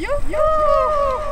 요호!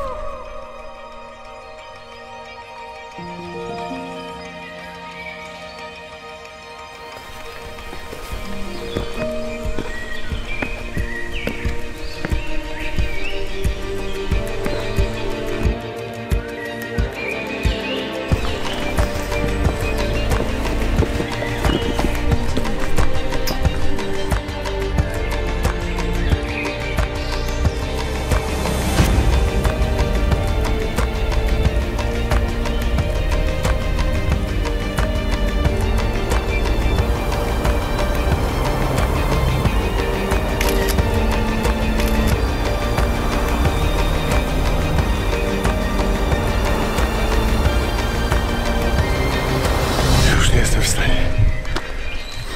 jestem w stanie.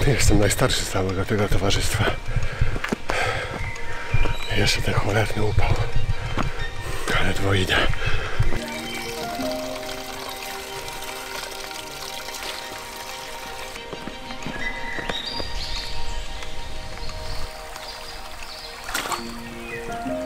Jestem najstarszy z całego tego towarzystwa. Jeszcze ten cholerny upał. Ale dwoida. Thank